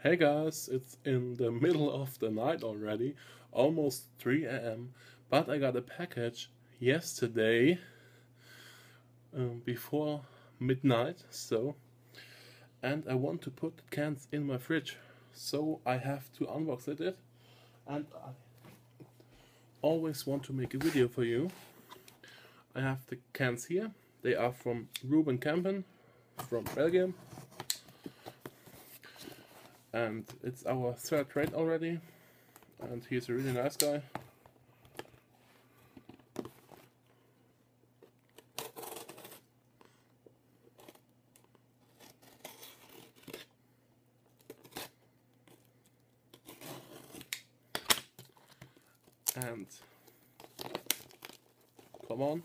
Hey guys, it's in the middle of the night already, almost 3 am, but I got a package yesterday um, before midnight, so and I want to put cans in my fridge, so I have to unbox it and I always want to make a video for you. I have the cans here, they are from Ruben Kampen from Belgium and it's our third trade already. And he's a really nice guy. And come on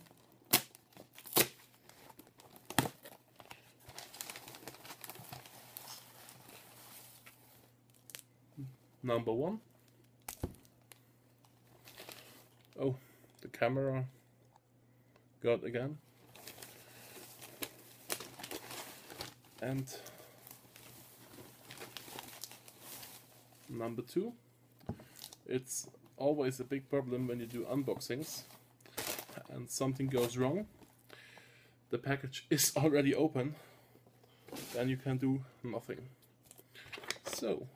number one. Oh, the camera got again. And number two, it's always a big problem when you do unboxings and something goes wrong. The package is already open, then you can do nothing. So,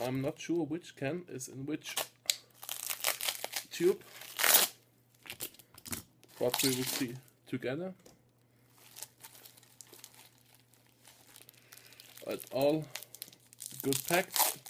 I'm not sure which can is in which tube, but we will see together. It's all good packed.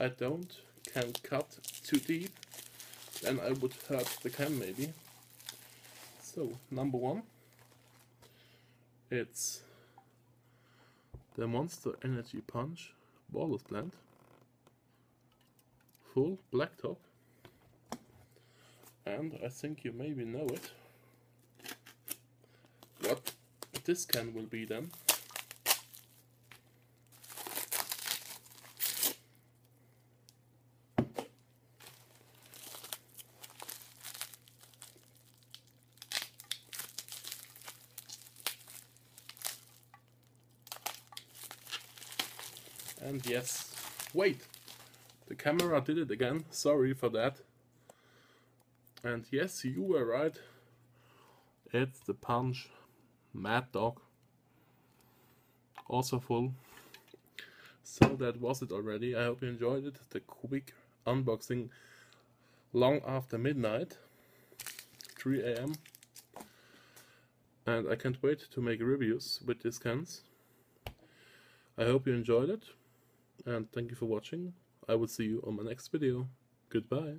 I don't can cut too deep, then I would hurt the can maybe. So, number one, it's the Monster Energy Punch Baller's Blend, full black top, and I think you maybe know it, what this can will be then. And yes, wait, the camera did it again, sorry for that. And yes, you were right, it's the Punch Mad Dog, also full. So that was it already, I hope you enjoyed it, the quick unboxing long after midnight, 3 am. And I can't wait to make reviews with these cans. I hope you enjoyed it and thank you for watching. I will see you on my next video. Goodbye.